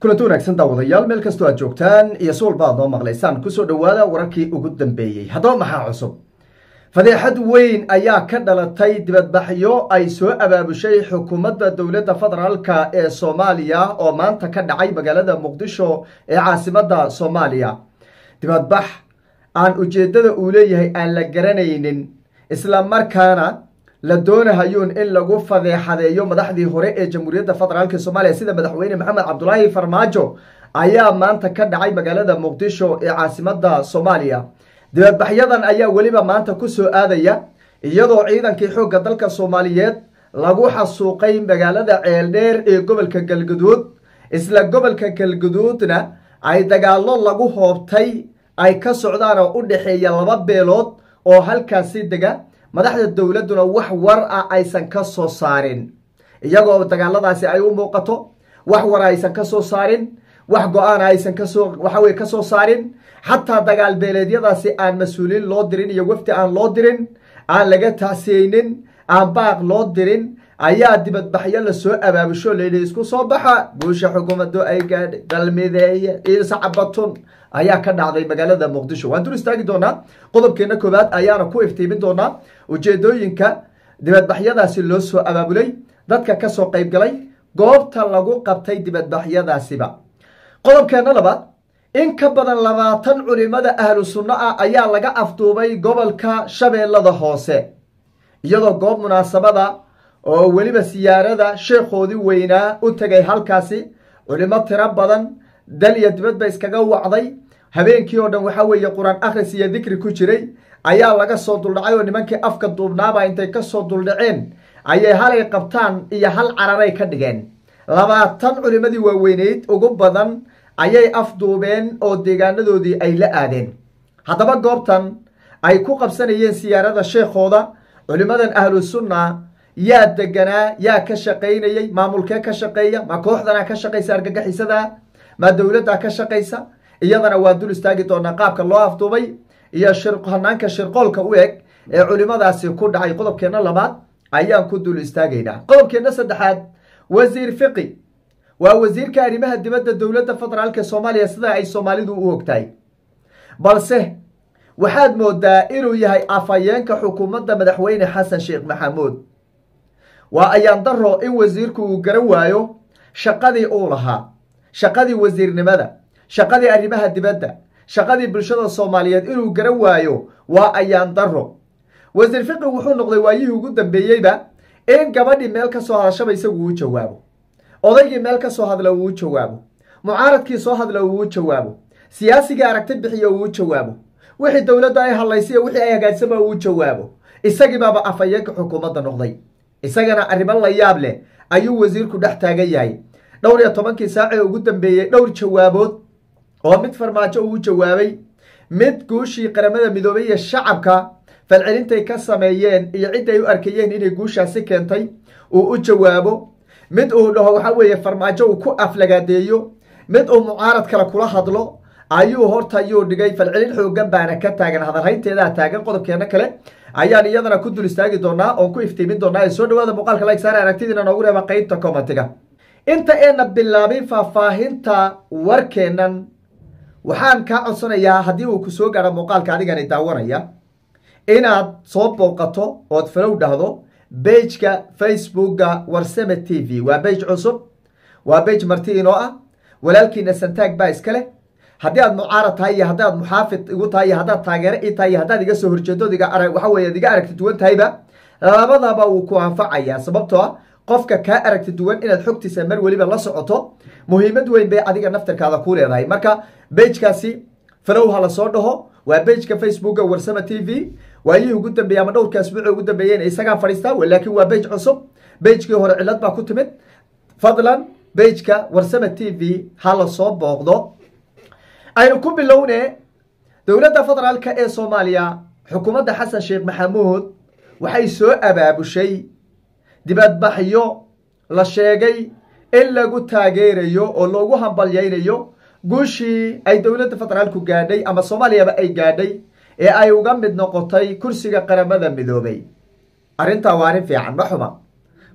kulanti wanaagsan daawadayaal meel kastoo aad joogtaan iyo si walba aad noo maqlaysaan ku soo dhowaada wararkii ugu dambeeyey. Haddaba maxaa cusub. Fadeexad weyn ayaa ka dhalatay dibadbaxyo ay soo abaabushay xukuumadda dowladda federaalka ee soomaaliya oo maanta ka dhacay magaalada muqdisho ee caasimadda soomaaliya. Dibadbax aan ujeeddada uu leeyahay aan la garanaynin isla markaana la doonahayuun in lagu fadeexadeeyo madaxdii hore ee jamhuuriyadda federaalka soomaaliya sida madaxweyne maxamed cabdulaahi farmaajo ayaa maanta ka dhacay magaalada muqdisho ee caasimadda soomaaliya. Dibadbaxyadan ayaa weliba maanta ku soo aadaya iyadoo ciidankii xoogga dalka soomaaliyeed lagu xasuuqay magaalada ceeldheer ee gobolka galguduud. Isla gobolka galguduudna ay dagaallo lagu hoobtay ay ka socdaan oo u dhexeeya laba beelood oo halkaasi dega madaxda dowladduna wax war ah aysan ka soo saarin. Iyagoo dagaaladaasi ay u muuqato wax war aysan ka soo saarin wax go'aana aysan ka soo waxaweye ka soo saarin. Xataa dagaal beeleedyadaasi aan mas'uuliin loo dirin iyo wafdi aan loo dirin aan laga taasiyeynin aan baaq loo dirin ayaa dibadbaxyo la soo abaabusho layidhi isku soo baxa guusha xukuumaddu ay gaadhay dalmideeye ciise cabatun ayaa ka dhacday magaalada muqdisho. Waan dul istaagi doonaa qodobkeena koowaad ayaana ku iftiimin doonaa ujeedooyinka dibadbaxyadaasi loo soo abaabulay dadka ka soo qayb galay goobta lagu qabtay dibadbaxyadaasiba. Qodobkeena labaad in ka badan labaatan culimada ahlu sunno ah ayaa laga afduubay gobolka shabeellada hoose iyadoo goob munaasabada oo weliba siyaarada sheekhoodii weynaa u tegay halkaasi culimo tiro badan dal iyo dibadba iskaga wacday. Habeenkii oo dhan waxaa weeye qur'aan akhris iyo dikri ku jiray ayaa laga soo duldhacay oo nimankii afka duubnaaba intay ka soo duldhaceen ayay halay qabtaan iyo hal cararay ka dhigeen. Labaatan culimadii waaweyneyd ugu badan ayay afduubeen oo deegaanadoodii ay la aadeen. Haddaba goobtan ay ku qabsanayeen siyaarada sheekhooda culimadan ahlu sunna yaa deganaa yaa ka shaqaynayey maamulkee ka shaqeeya ma kooxdana ka shaqaysa argagixisada ma dowladda ka shaqaysa iyadana waa dul istaagi doonaa qaabka loo afduubay iyo hanaanka shirqoolka u eg ee culimadaasi ku dhacay qodobkeenna labaad ayaan ku dul istaagaynaa. Qodobkeenna saddexaad wasiir fiqi. Waa wasiirka arrimaha dibadda dowladda federaalka soomaaliya sida ay soomaalidu u ogtahay. Balse waxaad moodaa inuu yahay afhayeenka xukuumadda madaxweyne xasan sheekh maxamuud waa ayaan daro in wasiirku uu garan waayo shaqadii uu lahaa. Shaqadii wasiirnimada shaqadii arrimaha dibadda shaqadii bulshada soomaaliyeed inuu garan waayo waa ayaan daro wasiir fiqi wuxuu noqday waayihii ugu dambeeyeyba in gabadhii meel ka soo hadashaba isagu uu jawaabo. Odaygii meel ka soo hadla uu jawaabo. Mucaaradkii soo hadla uu jawaabo. Siyaasigii aragti bixiyo uu jawaabo. Wixii dowladda ay hadlaysiyo wixii ay hagaagsama uu jawaabo. Isagii baaba afhayeenka xukuumadda noqday isagana arrimo la yaab leh ayuu wasiirku dhex taagan yahay. Dhowr iyo tobankii saacee ugu dambeeyey dhowr jawaabood oo mid farmaajo uu jawaabay mid guushii qaramada midoobay iyo shacabka falcelintay ka sameeyeen iyo cid ay u arkayeen inay guushaasi keentay uu u jawaabo. Mid uu dhaho waxaa weeye farmaajo uu ku aflagaadeeyo. Mid uu mucaarad kale kula hadlo ayuu horta yuu dhigay falcelin xoogan baana ka taagan. Hadalhaynteedaa taagan qodobkeena kale ayaan iyadana ku dul istaagi doonaa oon ku iftiimin doonaa ee soo dhawaada muuqaalka like saare aragtidiina noogu reeba qeybta commentiga inta eena bilaabin faahfaahinta warkeennan waxaan kaa codsanayaa haddii uu ku soo gaaro muuqaalka adigani daawanaya inaad soo booqato ood falow dhahdo bejka facebooka warsame t v. Waa bej cusub waa bej marti inoo ah walaalkiina santaag baa iska leh haddii aad mucaarad tahay iyo haddaad muxaafid igu tahay iyo haddaad taageere ii tahay iyo haddaad iga soo horjeedood iga arag aragti duwan tahayba labadaba wuu ku anfacayaa sababtoo ah qofka kaa aragti duwan inaad xogtiisa mar weliba la socoto muhiimad weyn bay adiga naftarkaada ku leedahay. Marka bejkaasi falow ha la soo dhaho waa bejka facebooka warsama t v. Waayihii ugu dambeeyey ama dhowrka asbuuci ugu dambeeyeen isagaa fadhiistaa laakiin waa bej cusub. Bejkii hore cilad baa ku timid. Fadlan bejka warsama t v ha la soo booqdo aynu ku bilowne dowladda federaalka ee soomaaliya xukuumadda xasan sheekh maxamuud waxay soo abaabushay dibadbaxyo la sheegay in lagu taageerayo oo loogu hambalyaynayo guushii ay dowladda federaalku gaadhay ama soomaaliyaba ay gaadhay ee ay uga mid noqotay kursiga qaramada midoobay. Arrintaa waa arrin fiican ma xuma.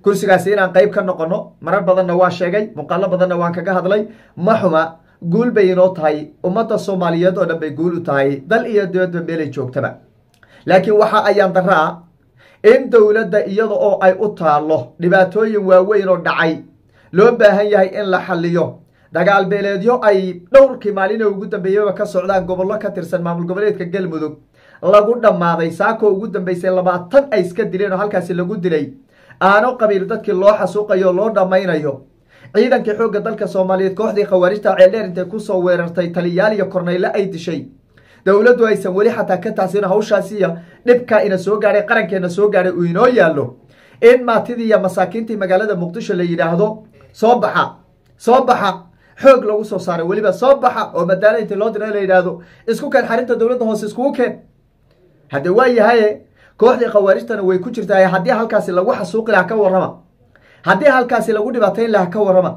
Kursigaasi inaan qayb ka noqono marar badanna waa sheegay muuqaalo badanna waan kaga hadlay ma xuma guul bay inoo tahay ummadda soomaaliyeed oo dhan bay guul u tahay dal iyo dibadba meelay joogtaba. Laakiin waxa ayaan daraa in dowladda iyada oo ay u taallo dhibaatooyin waaweyn oo dhacay loo baahan yahay in la xaliyo dagaal beeleedyo ay dhowrkii maalin ugu dambeeyaba ka socdaan gobollo ka tirsan maamul goboleedka galmudug lagu dhammaaday saako ugu dambeysay labaatan ay iska dileen oo halkaasi lagu dilay. Aano qabiil dadkii loo xasuuqayo o loo dhammaynayo ciidankii xoogga dalka soomaaliyeed kooxdii khawaarijta ceeldheer intay ku soo weerartay taliyaal iyo korneyle ay dishay. Dowladdu aysan weli xataa ka taasin hawshaasi iyo dhibka ina soo gaadhay qarankeena soo gaadhay uu inoo yaallo. In maatidii iyo masaakiintii magaalada muqdisho la yidhaahdo soo baxa soo baxa xoog lagu soo saaray. Weliba soo baxa oo madaalo intii loo dira la yidhaahdo isku keen xarinta dowladda hoose iskugu keen. Hadde waa yahaye kooxdii khawaarijtana way ku jirtaa haddii halkaasi lagu xasuuqi laha ka warrama haddii halkaasi lagu dhibaatayn laha ka warrama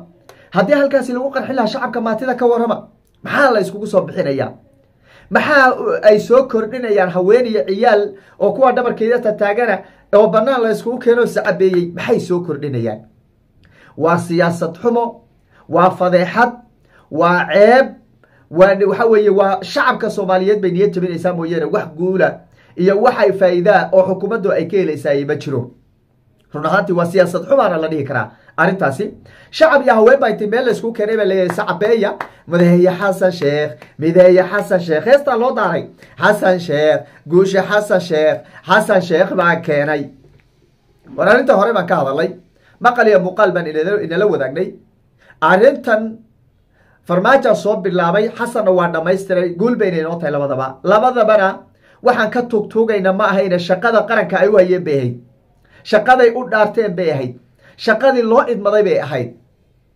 haddii halkaasi lagu qarxin laha shacabka maatida ka warrama maxaa la iskugu soo bixinayaa maxaa ay soo kordhinayaan haween iyo ciyaal oo kuwa dhabarkeeda tataagana oo bannaan la iskugu keenoo sacabeeyey maxay soo kordhinayaan? Waa siyaasad xumo waa fadeexad waa ceeb waa waxa weeye waa shacabka soomaaliyeed bay niyad jabinaysaa mooyaane wax guula iyo waxay faa'iidaa oo xukuumaddu ay ka helaysaay ma jiro run ahaantii waa siyaasad xumaana la dhihi karaa arrintaasi shacab iyo haween ba inti meel laysku keenay baa leeyahay sacabeeya madaheeye xasan sheekh mideeye xasan sheekh heestaa loo daaray? Xasan sheekh guushe xasan sheekh xasan sheekh baan keenay. War arrinta hore baan ka hadalay. Maqal iyo muuqaal baan inala wadaagnay arrintan farmaaja soo bilaabay xasanna waa dhammaystiray. Guul bayna inoo tahay labadaba. Labadabana waxaan ka tuugtuugayna ma ahayne shaqada qaranka ay u hayeen bay ahayd shaqaday u dhaarteen bay ahayd. Shaqadii loo idmaday bay ahayd.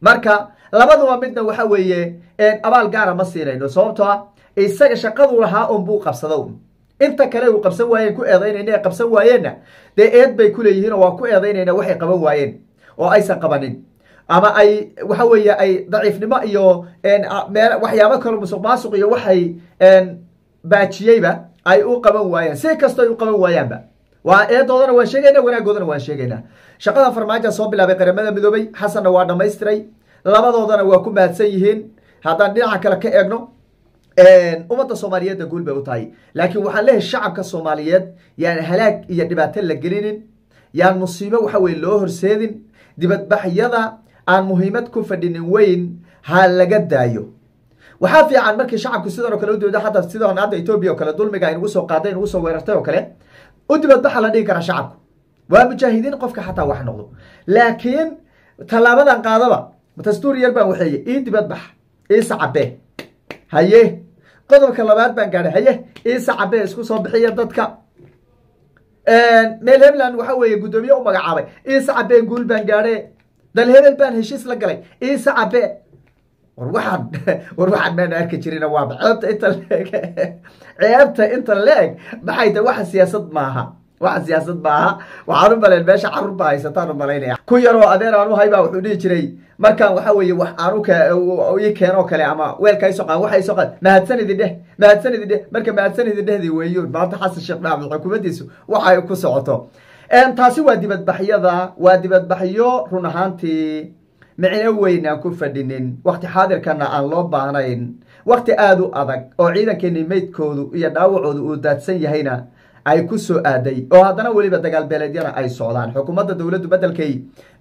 Marka labaduba midna waxa weeye abaal gaara ma siinayno sababtoo ah isaga shaqadu lahaa un buu qabsado inta kale uu qabsan waayeen ku eedaynayna ee qabsan waayeenna. Dee eed bay ku leeyihiin oo waa ku eedaynayna waxay qaban waayeen oo aysan qabanin. Ama ay waxa weeye ay daciifnimo iyo meel waxyaabo kale musuq maasuq iyo waxay baajiyeyba ay u qaban waayeen. Si kastoo u qaban waayaanba waa eedoodana waan sheegayna wanaagoodana waan sheegaynaa shaqada farmaaja soo bilaabay qaramada midoobay xasanna waa dhammaystiray. Labadoodana waa ku mahadsan yihiin. Haddaan dhinaca kale ka eegno ummadda soomaaliyeedna guul bay u tahay. Laakiin waxaan leeyahay shacabka soomaaliyeed yaan halaag iyo dhibaato la gelinin yaan musiibo waxa weye loo horseedin dibadbaxyada aan muhiimad ku fadhinin weyn ha laga daayo. Waxaa fiican markii shacabku sidan oo kale u dooda hadda sidan hadda etoobiya oo kale dulmiga ay nagu soo qaaday nagu soo weerartay oo kale u dibadbaxa la dhihi karaa shacabku. Waa mujaahidiin qofka xataa wax noqdo. Laakiin tallaabadan qaadaba dastuur yar baan waxeeye ii dibadbax ii sacabe haye. Qodobka labaad baan gaadhay haye. Ii sacabe isku soo bixiya dadka. Meel hebland waxa weeye guddoomiye u magacaabay. Ii sacabe guul baan gaadhe dal hebel baan heshiis la galay. Ii sacabe war waxaan war waxaan maana arki jirina waaba ceebta inta leeg. Ceebta inta leeg. Maxay tahay waxa siyaasad maaha. Waxa siyaasad maaha. Waxaan u malayn meesha carruur baa haysataan u malaynaya. Ku yaroo adeer aan u haybaa wuxuu dhihi jiray. Markaan waxa weeye wax aanu ii keenoo kale ama weelka isoo qaan waxa isoo qaan mahadsanidi dheh mahadsanidi dheh. Marka mahadsanidi dhehdi weeyo maanta xasan sheekh dhaamac xukuumaddiisu waxa ay ku socoto. Taasi waa dibadbaxyada waa dibadbaxyo run ahaantii micno weyn aan ku fadhinin. Wakti xaadirkana aan loo baahnayn. Wakti aada u adag oo ciidankeeni meydkoodu iyo dhaawacoodu uu daadsan yahayna ay ku soo aaday. Oo haddana weliba dagaal beeleedyana ay socdaan. Xukuumadda dowladdu beddelkay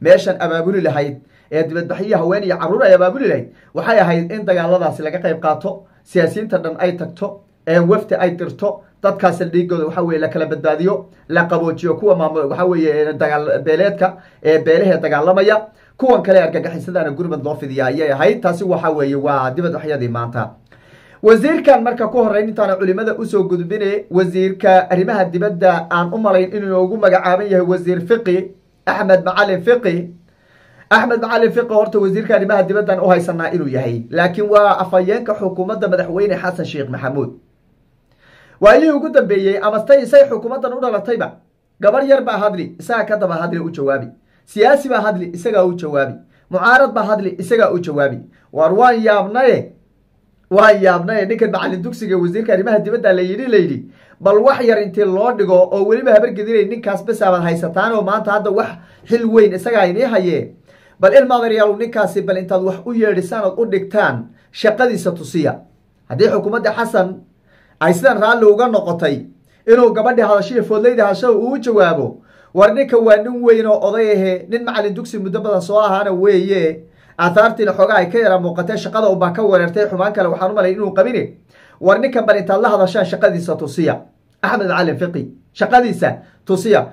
meeshan abaabuli lahayd ee dibadbaxyo haween iyo carruur ay abaabuli lahayd. Waxay ahayd in dagaaladaasi laga qayb qaato siyaasiyiinta dhan ay tagto wafti ay dirto dadkaasi dhiigooda waxa weye la kala badbaadiyo la qaboojiyo kuwa maamul waxa weeye dagaal beeleedka ee beelahee dagaalamaya kuwan kale argagixisadaana gurmad loo fidiya ayay ahayd. Taasi waxa weeye waa dibadbaxyadii maanta. Wasiirkan marka ku horeyn intaana culimada u soo gudbine wasiirka arrimaha dibadda aan u malayn inuu ugu magacaaban yahay wasiir fiqi axmed macalin fiqi. Axmed macalin fiqi horta wasiirka arrimaha dibaddan u haysanaa inuu yahay. Laakiin waa afhayeenka xukuumadda madaxweyne xasan sheekh maxamuud. Waayihii ugu dambeeyey amastay isay xukuumaddan u dhalatayba. Gabar yar baa hadli isagaa ka daba hadli u jawaabi siyaasi baa hadli isagaa u jawaabi. Mucaarad baa hadli isagaa u jawaabi. War waan yaabnaye? Waan yaabnaye? Ninkan macalin dugsiga wasiirka arrimaha dibadda la yidhi layidhi bal wax yar intii loo dhigo oo weliba habargedinay ninkaas basaabaad haysataan oo maanta hadda wax xil weyn isagaa inii hayee. Bal ilmaadaryaalu ninkaasi bal intaad wax u yeedhisaan u dhigtaan shaqadiisa tusiya. Haddii xukuumadda xasan ay sidan raalli uga noqotay inuu gabadhii hadashiya foodleyda hadashada uu jawaabo war ninka waa nin weyn oo oday ahe nin macalin dugsi muddo badan soo ahaana weeye. Aathaartiina xoogaa ay ka yara muuqatee shaqada ubaa ka wereertay xumaan kale waxaan u malay inuu qabine. War ninkan bal intaad la hadashaan shaqadiisa tusiya. Axmed macalin fiqi shaqadiisa tusiya.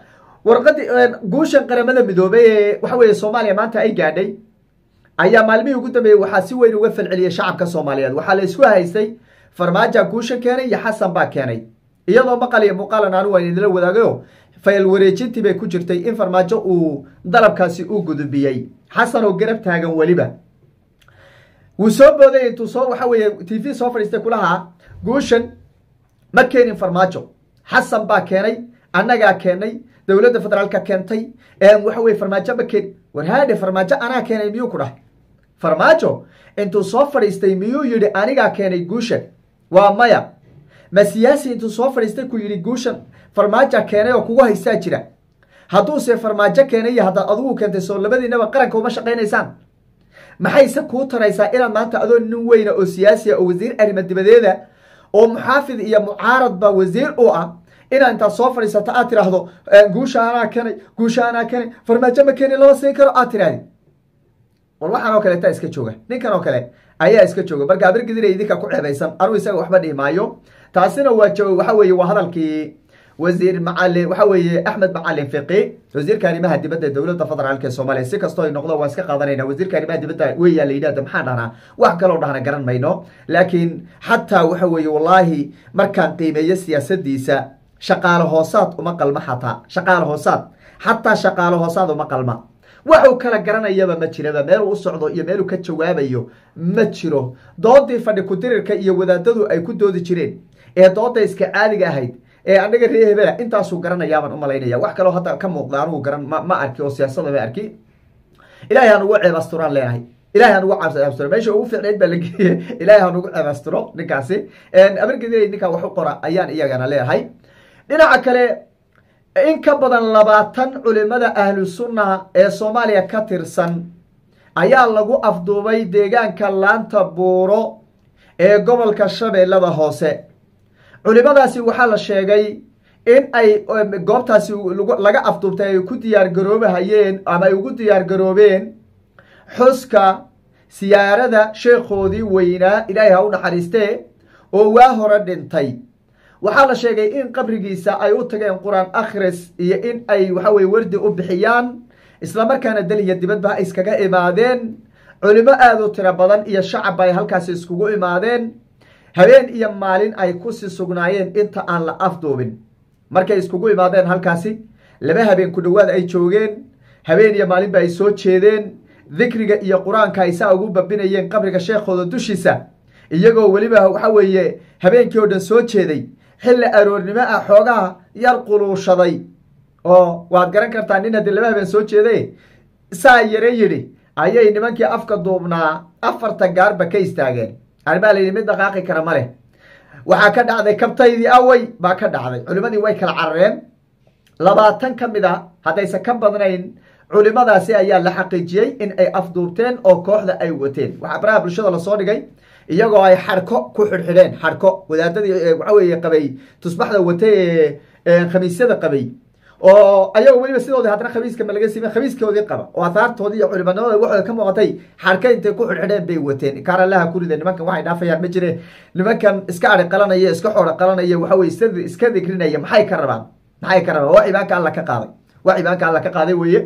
Warqadii guushan qaramada midoobay ee waxa weeye soomaaliya maanta ay gaadhay. Ayaa maalmihii ugu dambeeyey waxaa si weyn uga falceliyay shacabka soomaaliyeed. Waxaa la isku haystay farmaaja guushan keenay iyo xasan baa keenay. Iyadoo maqal iyo muuqaalan aanu waan idinla wadaagayo fayl wareejintii bay ku jirtay in farmaajo uu dalabkaasi u gudubiyey xasan oo garab taagan weliba wuu soo booday intuu soo waxa weeye t v soo fadhiistay kulahaa guushan ma keenin farmaajo xasan baa keenay annagaa keenay dowladda federaalka keentay waxa weye farmaajo ma keen war haadhe farmaajo anaa keenay miyuu ku dhahay farmaajo intuu soo fadhiistay miyuu yidhi anigaa keenay guushan waa maya ma siyaasi intuu soo fadhiistay ku yidhi guushan farmaaja keenay oo kugu haystaa jira. Hadduuse farmaajo keenay haddaad adigu keentay soo labadiinaba qaranka uma shaqaynaysaan. Maxayse kuu taraysaa inaad maanta adoo nin weyna oo siyaasiya oo wasiir arrimo dibadeeda oo muxaafid iyo mucaaradba wasiir u ah inaad intaad soo fadhiisato? Aad tiraahdo guusha anaa keenay guusha keenay farmaajo ma keenay lama siin karo aad tiraahdi war waxaan oo kale taa iska jooga. Ninkan oo kale ayaa iska jooga. Marka abargidina idinka ku ceebaysan anuu isaga waxba dhihi maayo. Taasina waa waxa weeye waa hadalkii wasiir macalin waxa weeye axmed macalin fiqi wasiirka arrimaha dibadda dowladda federaalk ee soomaaliya. Si kastoo ay noqdo waan iska qaadanayna. Wasiirka arrimaha dibadda weyaa la yidhahda maxaan dhahnaa wax kaloo dhahna garan mayno. Laakiin xataa waxa weeye wallaahi markaan qiimeeyo siyaasadiisa shaqaale hoosaad uma qalma xataa shaqaale hoosaad. Xataa shaqaale hoosaad uma qalma. Waxuu kala garanayaba ma jiraba meeluu u socdo iyo meeluu ka jawaabayo ma jiro. Doodii fadhi ku-dirirka iyo wadaadadu ay ku doodi jireen. Ee dooda iska caadiga ahayd ee anaga ree hebela intaasuu garanayaabaan u malaynaya wax kaloo hadda ka muuqda anugu garan ma arki oo siyaasada ma arki. Ilahay aan ugu ceebasturaan leenahay. Ilahay aan ugu ceebasturo. Meesha ugu fiicnayd baa lageeye ilahay aan ugu ceebasturo ninkaasi. Abargedinay ninkaa wax u qora ayaan iyagana leeyahay dhinaca kale in ka badan labaatan culimada ahlu sunna ee soomaaliya ka tirsan ayaa lagu afduubay deegaanka laanta buuro ee gobolka shabeellada hoose culimadaasi waxaa la sheegay in ay goobtaasi laga afduubtay ay ku diyaar garoobahayeen ama ay ugu diyaar garoobeen xuska siyaarada sheekhoodii weynaa ilaahay ha u naxariistee oo waa hore dhintay. Waxaa la sheegay in qabrigiisa ay u tageen qur'aan akhris iyo in ay waxa weye wardi u bixiyaan islamarkaana daliya dibadba ay iskaga imaadeen. Culimo aada u tiro badan iyo shacabba ay halkaasi iskugu imaadeen habeen iyo maalin ay ku sii sugnaayeen inta aan la afduubin markay iskugu imaadeen halkaasi laba habeen ku dhowaad ay joogeen. Habeen iyo maalinba ay soo jeedeen. Dikriga iyo qur'aanka ay saa ugu babinayeen qabriga sheekhooda dushiisa. Iyagoo weliba waxa weeye habeenkii oo dhan soo jeeday xilli aroornimo ah xoogaha yar quluushaday. Oo waad garan kartaa nin haddii laba habeen soo jeeday saa yare yidhi ayay nimankii afka duubnaa afarta gaarba ka istaageen arrimaa la yidhi mid dhaqaaqi kara ma leh. Waxaa ka dhacday kabtaydii awey baa ka dhacday. Culimadii way kala carareen. Labaatan ka mid a haddaysan ka badnayn culimadaasi ayaa la xaqiijiyey in ay afduubteen oo kooxda ay wateen. Waxaa baraha bulshada la soo dhigay iyagoo ay xarko ku xidhxidheen. Xarko wadaadadii waxa weeye qabay tusbaxda watay khamiisyada qabay oo ayagoo weliba sidoodii haddana khamiiska ma laga siibin khamiiskoodii qaba oo ahaartoodii iyo culimanimada waxooda ka muuqatay xarka intay ku xidhxidheen bay wateen. Kaaralaha kurida nimankan waxay dhaafayaan ma jire nimankan iska ari qalanaya iska xoora qalanaya waxa weye iska dikrinaya maxay ka rabaan? Maxay ka rabaan? Wax ibaanka alla ka qaaday. Wax ibaanka alla ka qaaday weeye.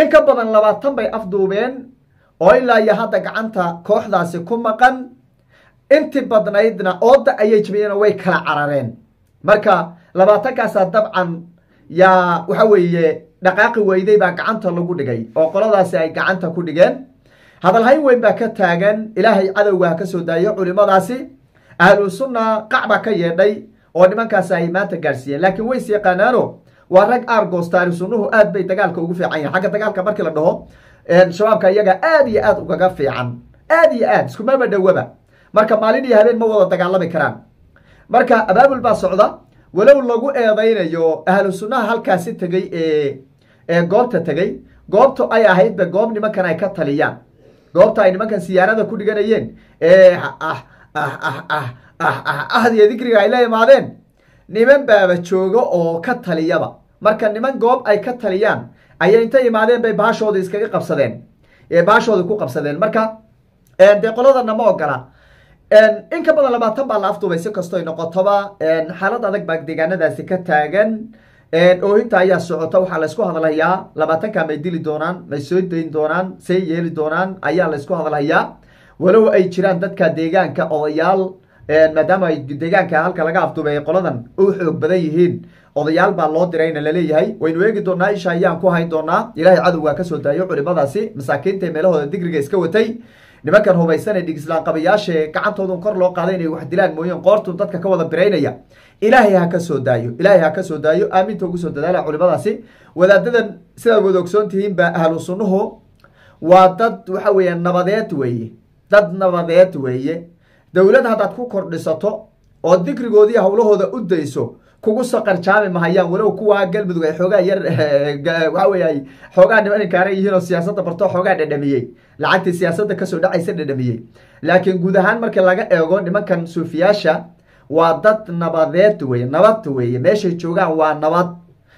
In ka badan labaatan bay afduubeen oo ilaa iyo hadda gacanta kooxdaasi ku maqan. Inti badnaydna ooda ayay jabiyeen oo way kala carareen. Marka labaatankaasa dabcan yaa waxa weeye dhaqaaqi weyday baa gacanta lagu dhigay oo qoladaasi ay gacanta ku dhigeen. Hadalhayn weyn baa ka taagan ilaahay cadowga ha ka soo daayo culimadaasi. Ahlu sunna qacba ka yeedhay oo nimankaasi ay maanta gaadhsiiyeen laakiin ways yaqaanaano waa rag aargoosta ahlu sunnuhu aad bay dagaalka ugu fiican yahin xagga dagaalka markii la dhaho shabaabka iyaga aad iyo aad ugaga fiican. Aad iyo aad iskumaba dhowaba. Marka maalin iyo habeen ma wada dagaalami karaan. Marka abaabul baa socda walow lagu eedaynayo ahlu sunnaha halkaasi tegey ee ee goobta tegey goobta ay ahaydba goob nimankan ay ka taliyaan. Goobta ay nimankan siyaarada ku dhiganayeen. Ee ah ah ah ah ah ah ahdiyo dikriga ay la imaadeen. Niman baaba joogo oo ka taliyaba. Marka niman goob ay ka taliyaan ayay inta imaadeen bay baashooda iskaga qabsadeen. Ee baashooda ku qabsadeen. Marka dee qoladana ma ogola in ka badan labaatan baa la afduubay si kastoo noqotoba xaalad adag baa deegaanadaasi ka taagan. Oohinta ayaa socota waxaa laysku hadalhayaa labaatanka may dili doonaan may soo dayn doonaan say yeeli doonaan ayaa laysku hadalhayaa walow ay jiraan dadka deegaanka odayaal maadaama ay deegaanka halka laga afduubay ay qoladan u xoog badan yihiin. Odayaal baa loo dirayna la leeyahay waynu eegi doonaa isha ayaan ku hayn doonaa ilaahay cadowgaa ka soo daayo culimadaasi masaakiinta meelahooda digriga iska watay nimankan hubaysan ee dhigislaanqabayaashe gacantoodan kor loo qaaday inay wax dilaan mooyeen qoortun dadka ka wada biraynaya. Ilaahay ha ka soo daayo ilaahay ha ka soo daayo. Aaminta ugu soo dadaala culimadaasi. Wadaadadan sidaad wada ogsoon tihiin baa ahlu sunnuhu. Waa dad waxa weeye nabadeed weeye. Dad nabadeed weeye. Dowlad haddaad ku kordhisato oo digrigoodii howlahooda u dayso kugu saqarjaami mahayaan walow kuwa galmudug ay xoogaa yar waxa wey ay xoogaa niman inkaaran yihiin oo siyaasadda barto xoogaa dhadhamiyey. Lacagtii siyaasadda ka soo dhacaysa dhadhamiyey. Laakiin guud ahaan markii laga eego nimankan suufiyaasha waa dad nabadeed weye nabad weeye. Meeshay joogaan waa nabad.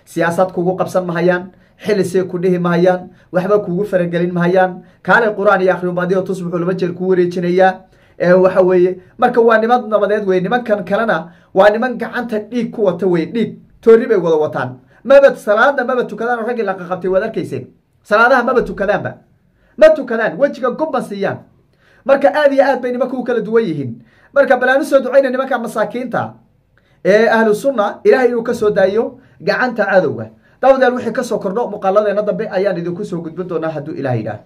Siyaasad kugu qabsan mahayaan xilisay ku dhihi mahayaan waxba kugu faragelin mahayaan kaalay qur'aan iyo akhriumaadiyo tusbuxuu laba jeer ku wareejinayaa waxa weeye marka waa niman nabadeed weye nimankan kalena waa niman gacanta dhiig ku wata weye dhiig. Toori bay wada wataan. Maba salaada maba tukadaan raggii laqaqabtay waad arkayseen salaadaha maba tukadaanba. Ma tukadaan wejiga gubma siiyaan. Marka aad iyo aad bay nimanka u kala duwan yihiin. Marka bal aan u soo ducayna nimanka masaakiinta ee ahlu sunna ilahay inuu ka soo daayo gacanta cadowga. Daawadaal wixii ka soo kordho muuqaaladeena dambe ayaan idinku soo gudbin doonaa hadduu ilaah yidhaah